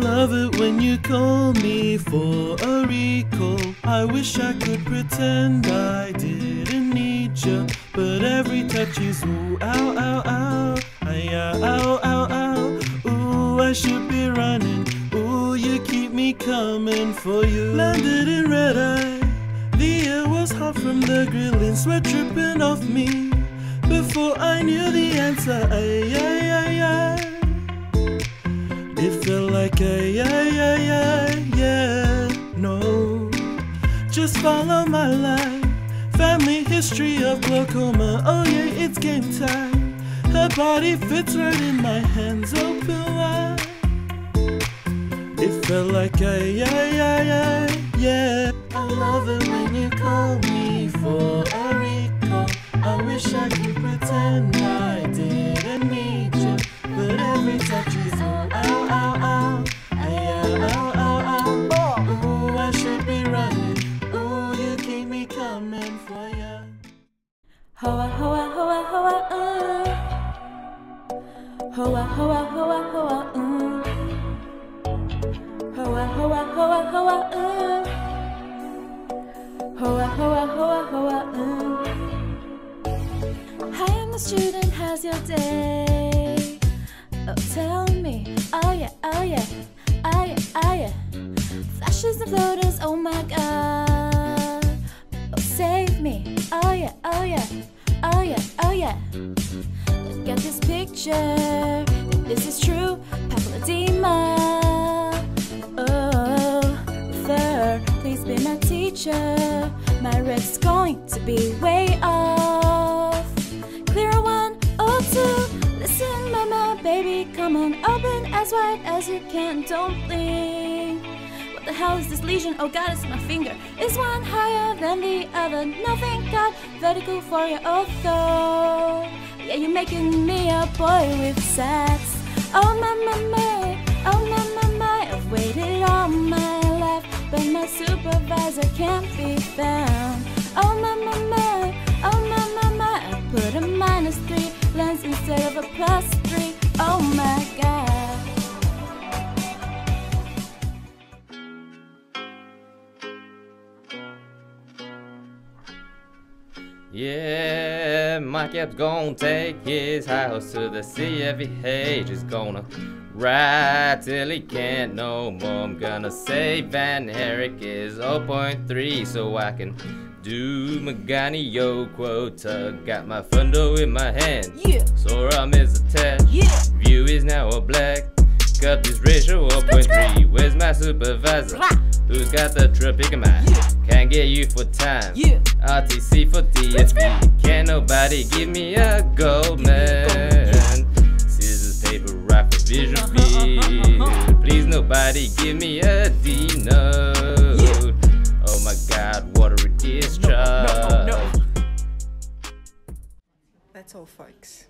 love it when you call me for a recall. I wish I could pretend I didn't need you, but every touch is ooh, ow, ow, ow, ay, ow, ow, ow. Ooh, I should be running. Ooh, you keep me coming for you. Landed in red eye. The air was hot from the grilling, sweat dripping off me. Before I knew the answer, ay, ay. Like a ay, ay, ay, yeah, no. Just follow my line. Family history of glaucoma, oh yeah, it's game time. Her body fits right in my hands, oh, open wide. It felt like a ay, ay, ay, yeah. I love it when you call me for a recall. I wish I could pretend I didn't Hoa hoa hoa hoa uh. Hoa hoa hoa hoa uh. Hoa hoa hoa hoa uh. Hoa hoa hoa hoa uh. Hi, I'm a student. How's your day? Oh, tell me. Oh yeah, oh yeah, oh yeah, oh yeah. Flashes and floaters. Oh yeah, oh yeah, oh yeah. Look at this picture. This is true. Papilledema. Oh, third, please be my teacher. My riff's going to be way off. Clear one or two. Listen, mama, baby, come on, open as wide as you can. Don't blink. The hell is this lesion? Oh god, it's my finger. Is one higher than the other? Nothing got vertical for you, although. Yeah, you're making me a boy with sex. Oh my, my, my. Oh my, my, my. I've waited all my life, but my supervisor can't be found. Yeah, Mike Epps gonna take his house to the CFEH. He's gonna ride till he can't no more. I'm gonna say Van Herick is 0.3 so I can do my Yo quota. Got my fundo in my hand. Yeah. Soram is attached. Yeah. View is now a black. Got this ratio 0.3. Where's my supervisor? Who's got the tropicamide? Yeah. Can't get you for time. Yeah. RTC for DSP. Can't nobody give me a Goldmann. Scissors, paper, rock for visual beat. Please nobody give me a D note. Oh my god, watery discharge. That's all, folks.